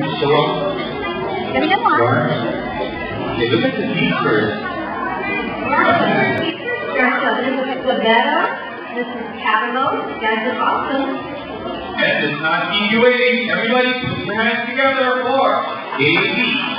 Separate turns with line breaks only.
Hello?
Ganyan mo ah.
Okay, look at the teachers.
So this is Clavetta, this is Catalog, guys are awesome.
And it's not easy waiting. Everybody put your hands together for AB.